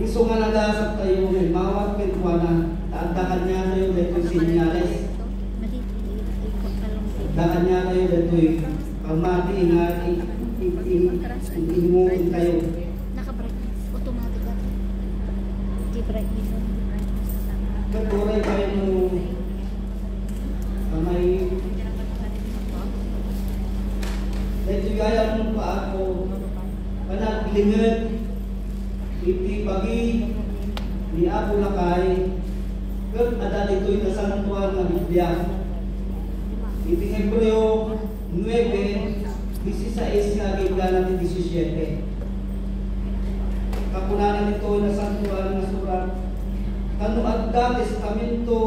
Iso nga nagasap tayo ng mawag pintuana, taagdakan niya tayo dito sinyales. Dakan niya tayo dito pamati nga imuin tayo. Naka-break. Automatic ka. Di break dito. Katuray kayo mo kamay Dito gaya mo pa ako panaglingat iti pagi ni Apo Lakay kat ada dito'y nasantuan ng Biblia. Iti Hebreo 9, 16 nga gigla natin 17. Kapunanan ito na surat kanu agda testamento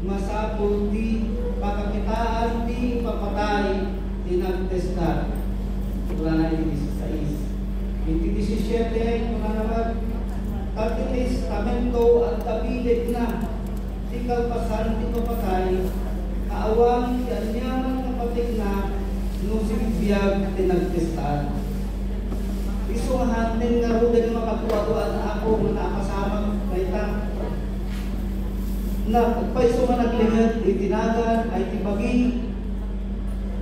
masapul di pakakitaan di papatay tinagtestar. Wala na yung 16. Yung 17, wala naman. Kati testamento at kapilit na di kalpasan di papatay kaawang di anyaman kapatik na no sinibiyag tinagtestar. Iso nga hantin nga ro din makakuha na ako nga nakasama kaita na pagpaiso man naglingat, itinagan, ay tibagi,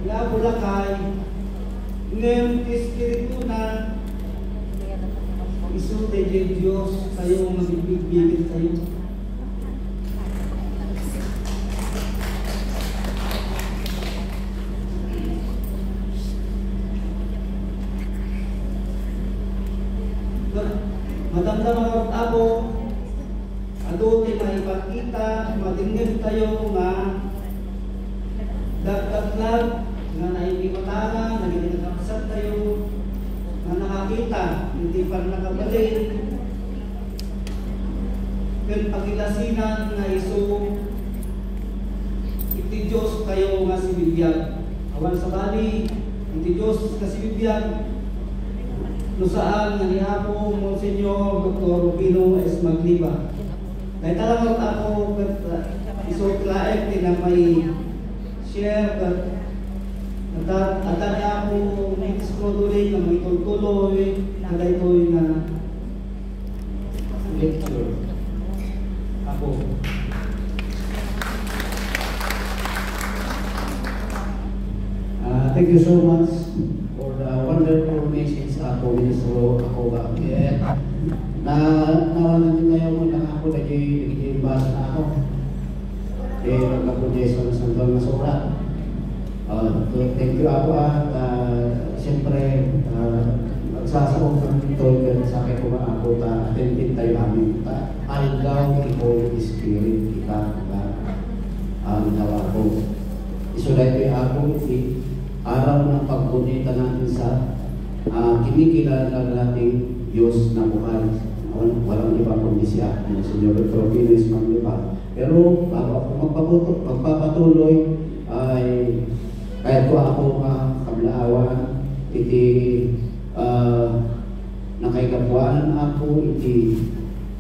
ya bulakay, ngem espiritu na iso de Diyos kayo magbibigyan kayo. Madamdam ang ako, Adote maipakita, matingin tayo nga dagdaglag nga naipipatara, naging nakapasat tayo, nga nakakita, hindi pa nakabalik. Pero pagilasinan nga iso, iti Diyos kayo nga si Bibiyag. Awan sa bali, iti Diyos nga si Bibiyag. No saan nga ni Apo, Monsignor Dr. Rubino S. Magliba. Dahil talagang ako isot laek din na may share at at at niya ako next ko tuloy na may tuloy na ito na lecture. Ako. Uh, thank you so much for the wonderful message ako. Ministro ako ba? Eh, na nawalan din ngayon na ako basa na ako. Eh nagkaprojeso sa sandal na surat uh, thank you ako at uh, siyempre uh, magsasabog ng ito sa akin kung ako ta attentive tayo namin ta. Algaw ni Holy Spirit kita ka ang nawa ko isulay ko ako iti araw ng pagpunita natin sa uh, kinikilala nating Diyos na buhay. Walang, walang iba kundi siya, ang Senyor Tropilis Maglipa. Pero bago ako magpaputo, magpapatuloy, ay kahit ko ako kablaawan, iti uh, nakaigapuan ako, iti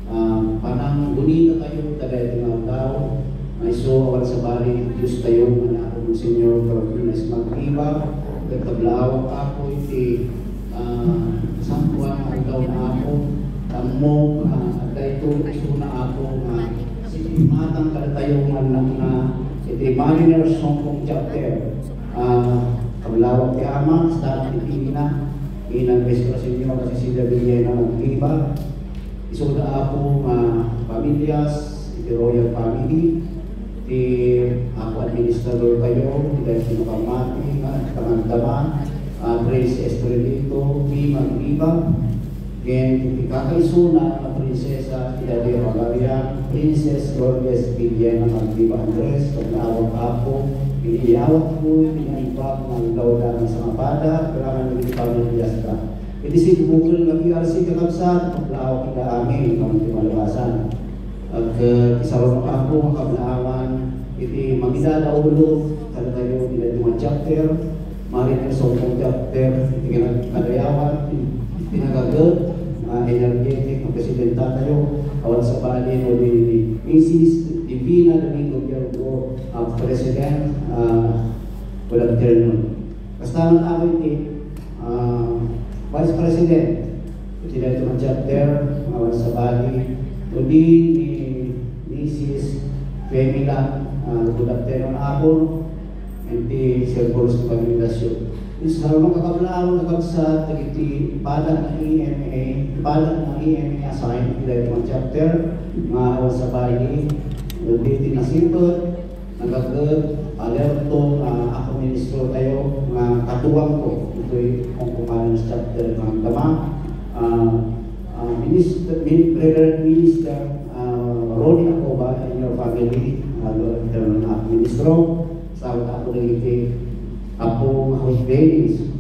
uh, panang bunita tayo, tagay tingaw tao, may so awal sa bali, Diyos tayo, na ako ng Senyor Tropilis Maglipa, nagkablaawan ako, iti uh, sampuan ang daw na ako, tamo, uh, at ito, iso na ako, uh, matang kalatayungan lang na, iti Mariners Hong chapter, uh, kablawang ti Ama, sa dati na, inang Bestro Senyor, kasi sila bigyan na mag-iba, iso na ako, uh, pamilyas, iti royal family, ti ako administrador kayo, dahil sinukamati, nga, tamang-tama, uh, Grace Espirito, B. Magliba, and kakaisuna na prinsesa Idade Magaria, Princess Lourdes Viviana Magliba Andres, pagnaawag ako, iniyawag ko, pinaimbag ng lauda ng sa mapada, kailangan ng ipamiliyas ka. Iti si bukul ng PRC kakabsat, paglaawag kita amin, kung iti malabasan. At uh, isaron ako, kablaawan, iti magidala ulo, kada tayo, iti mga chapter, Marin sa utang chapter, tingnan kadayawan, tinagagal, uh, energetic, ang presidenta tayo, awan sa bali no ni Mrs. Divina Domingo Piergo, ang president, uh, volunteer nun. Basta ang tawag ni uh, Vice President ito ng chapter, mga sa bali, kundi ni Mrs. Femila, uh, good afternoon hapon, and di Sir Pagmilasyon. Isa mga kakablaan na sa iti ibadat ng EMA, ibadat ng EMA assign sila ito ng chapter, mga sa bali, kundi tinasipot, nagagad, alerto, uh, ako ministro tayo, mga katuwang ko, ito'y kung kumain sa chapter ng dama, uh, Minister, Min- Reverend Minister uh, Ronnie Acoba and your family, uh, ako ministro, sa ako ng iti, ako Dennis,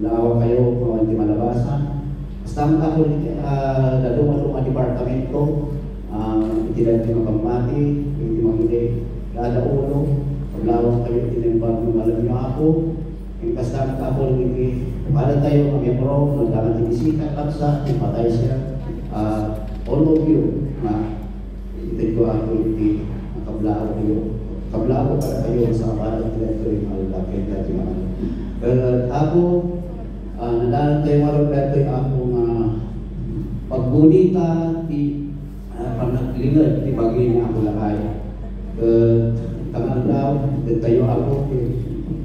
lawa kayo, mga hindi malabasan, basta ang ako uh, lalungan-lungan departamento, uh, iti dahil mga pagmati, hindi, Kada ulo, paglawang kayo tinimbag ng malam niyo ako, yung kasama ka ako hindi, para tayo kami pro, nagdakan tinisita, kapsa, patay siya. Uh, all of you, na itin ko ako hindi, nakablao kayo. Kablao para kayo sa kapalat nila ito yung malaki dati mga. Pero ako, uh, nadalan tayo maroon dito yung akong uh, pagbunita, di uh, panaglingad, di bagay niya ako lakay tangan daw, tayo ako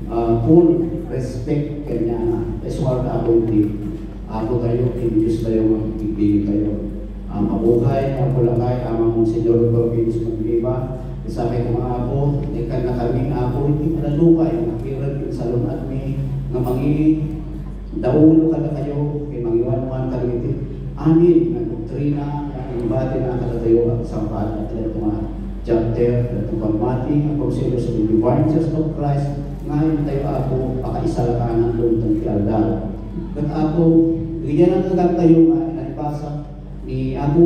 uh, full respect kanya eswar ako hindi ako tayo, Diyos tayo magpipili tayo uh, mabuhay, ako lakay, amang mong Senyor Torbinos Magliba sa akin mga ako, ikan na kami ako, hindi malalukay, nakiran sa lunat mi, nga mangi daulo ka na kayo, kay mangiwan-wan ka rin amin, na doktrina, na imbati na katatayo sa sampahan at ito mga chapter at pagmati ang konselyo sa Divine Church of Christ ngayon tayo ako pakaisa lang ng doon ng kialdal at ako bigyan ng tagang tayo nga naibasa ni ako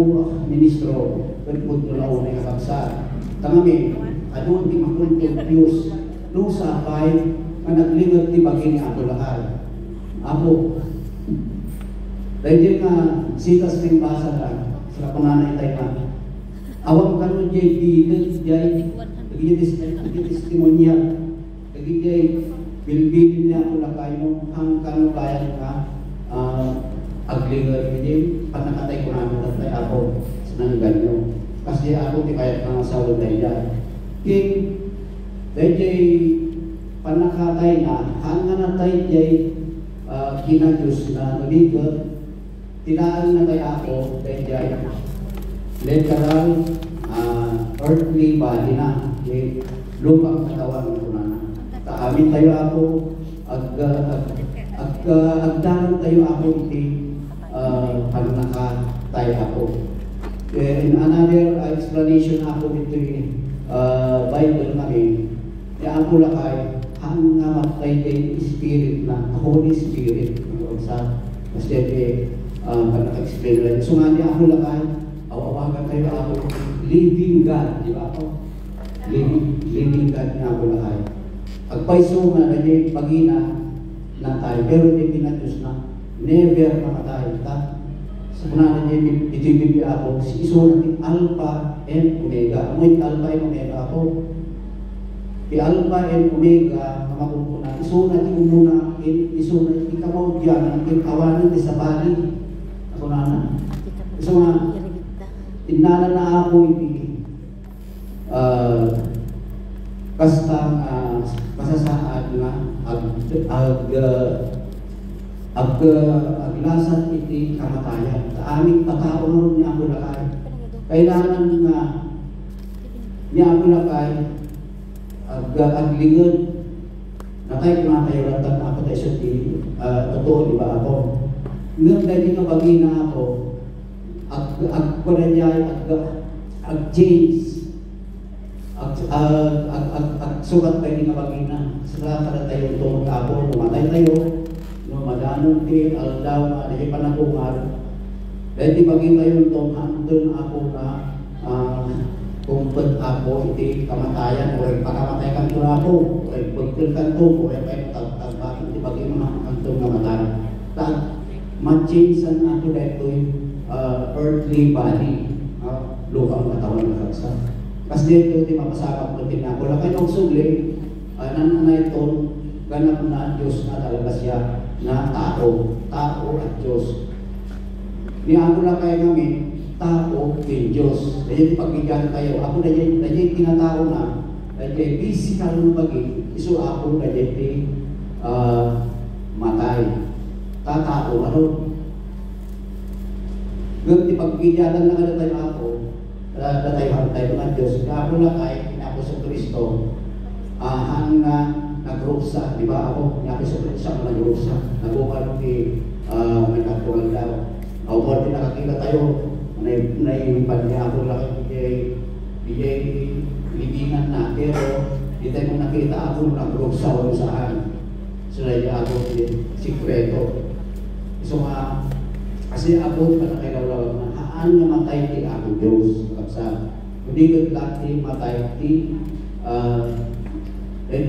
ministro pagpud ko na unay kakabsa tangami adun di makonfuse no sa pay nga bagay ni ako lakay ako dahil nga sitas ng basa lang sa pananay tayo na. Awang kanon jay bilis jay lagi jay testimonya lagi jay bilbilin niya ako na kayo hang kano kaya ka uh, aglingar jay panakatay ko namin tatay ako sa nangganyo kasi ako di kaya kang asawa tayo dyan king dahil jay panakatay na hang nga natay jay uh, kinadus na naligot tinaan na tayo ako dahil jay literal uh, earthly body na yung lumang katawan ko na kaamin tayo ako ag ag ag uh, agdanan tayo ako iti uh, pag nakatay ako Eh, in another explanation ako ito uh, Bible kami ni ako lakay ang namatay kay Spirit na Holy Spirit sa kasi uh, pag naka-explain lang so nga niya ako lakay awawagan kayo ako, living God, di ba ako? Living, living God niya ako lakay. Pagpaiso na niya pagina na tayo, pero hindi pinatus na never mamatay. Ta? Sa kuna na niya, ito ako, si iso natin Alpha and Omega. Ano yung Alpha and Omega ako? Di Alpha and Omega, kamakumpuna, iso natin umuna, iso natin ikaw diyan, ang kawanan di sa bali. Ako na na. Iso nga, Tinala na ako iti uh, kasta uh, kasasaad nga ag ag uh, ag uh, aglasan iti kamatayan. Sa aming patao ron niya ako lakay. Kailangan nga niya ako lakay ag aglingod na tayo kumatayo lang ako tayo sa uh, totoo di ba ako? Ngayon dahil nga bagay na ako ag ag kunanyay ag ag change ag ag ag ag, ag sukat tayo nga bagina sa kada tayo to ako mamatay tayo no madanon ti aldaw nga di panagungar dahil di bagay tayo to handon ako na uh, kumpet ako iti kamatayan o pakamatay kan to ako o pagkil kan to o ay tagtag di bagay mga kanto nga matay tag ma-change ako dito uh, earthly body, uh, lukang katawan na kaksa. Kasi dito, di mapasakap ko din ako. Lakay ng sugli, uh, nananay ito, ganap na Diyos na talaga siya na tao, tao at Diyos. Niya ako lang kaya kami, tao din Diyos. Dahil pagkigyan tayo, ako dahil, dahil tinatao na, dahil physical ng bagi, iso ako dahil di uh, matay. Tatao, ano? Ngayon, di pagkigyanan lang ano tayo ako, na tayo hantay ng Diyos. Kaya ako lang kay, ako sa Kristo, ah hang na nagrusa, di ba ako, sa Kristo ako nagrusa. Nagukal ni uh, may katuwal daw. Mo din nakakita tayo, naipan niya ako lang kay DJ, libingan na, pero di tayo nakita ako nagrusa o saan. So, na ako sikreto. So, nga, kasi ako pa na kailangan na haan nga matay ti ako Diyos. Kapsa, hindi ko lati matay ti uh,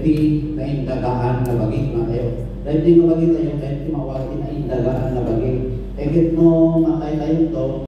ti na indagaan na bagay na tayo. Dahil di nga bagay tayo, dahil di mawagi na bagay. Eh, no, matay tayo